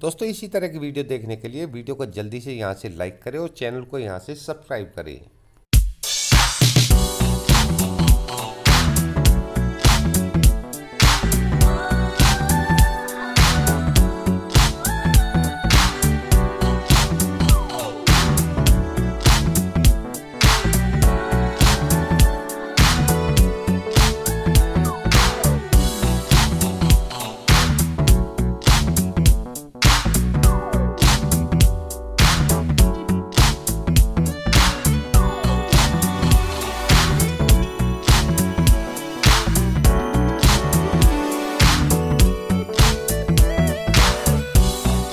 दोस्तों, इसी तरह की वीडियो देखने के लिए वीडियो को जल्दी से यहाँ से लाइक करें और चैनल को यहाँ से सब्सक्राइब करें।